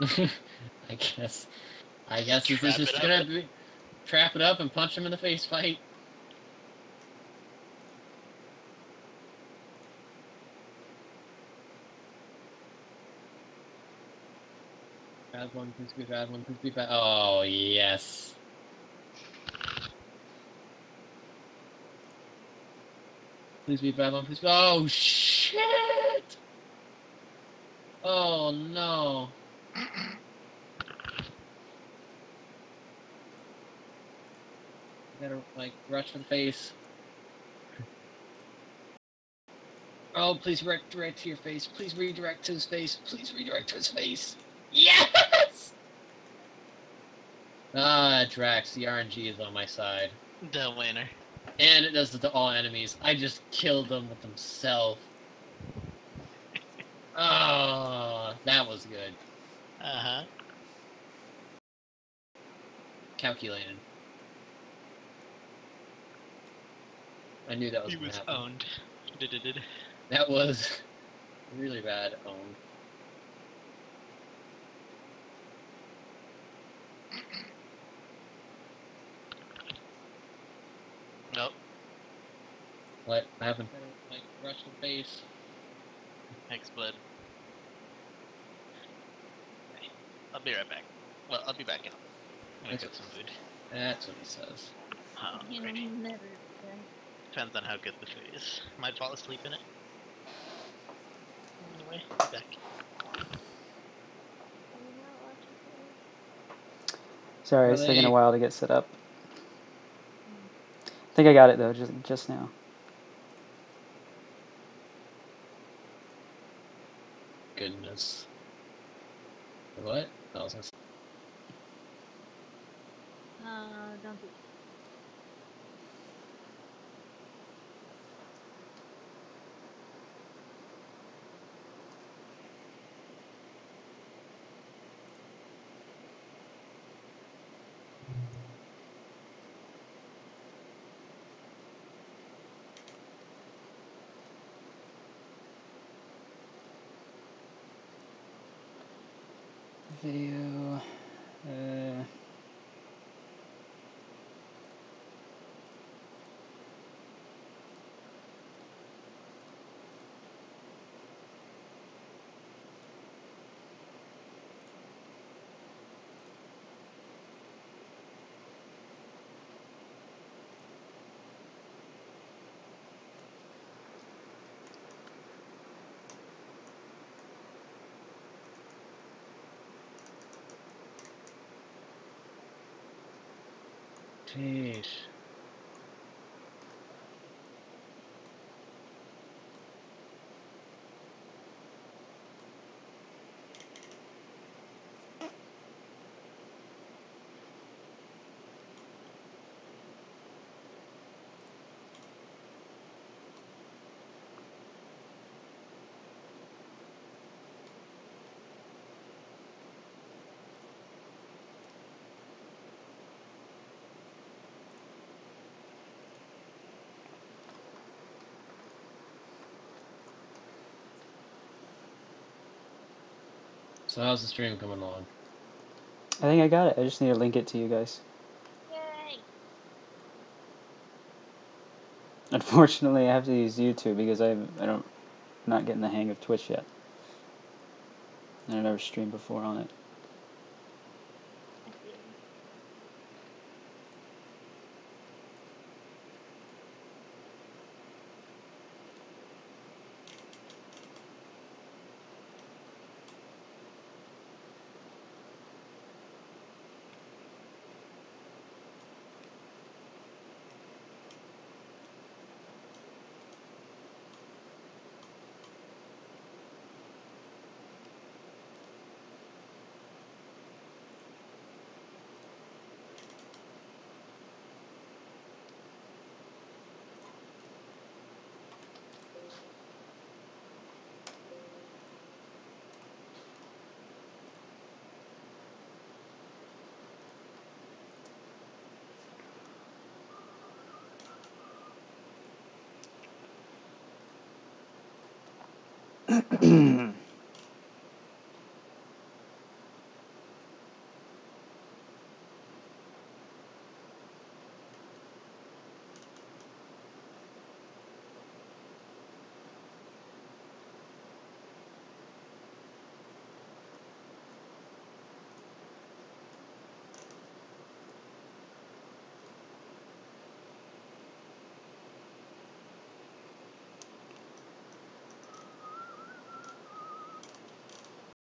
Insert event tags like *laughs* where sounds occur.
*laughs* I guess. I guess this is just gonna be trap it up and punch him in the face fight. Bad one, please be bad one, please be bad. Oh yes. Please be bad one, please. Be... Oh shit! Oh no. Gotta like rush for the face. Oh, please redirect to your face. Please redirect to his face. Please redirect to his face. Yes! Ah, Drax, the RNG is on my side. The winner. And it does it to all enemies. I just killed them with himself. Oh, *laughs* that was good. Uh huh. Calculated. I knew that was He was happen. owned. *laughs* That was *laughs* really bad owned. Nope. What happened? Like rush the face. Thanks, bud. Okay, I'll be right back. Well, I'll be back in. I'm gonna get some food. That's what he says. Oh, He'll never be back. Depends on how good the food is. Might fall asleep in it. Anyway, be back. Are you not watching TV? Sorry, it's taking a while to get set up. I think I got it though, just just now. Goodness. What? I was Uh, don't do Video. Uh, Sheesh. So how's the stream coming along? I think I got it. I just need to link it to you guys. Yay! Unfortunately, I have to use YouTube because I I don't not getting the hang of Twitch yet. And I never streamed before on it. mm *clears throat*